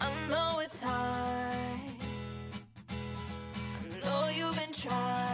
I know it's hard. I know you've been trying.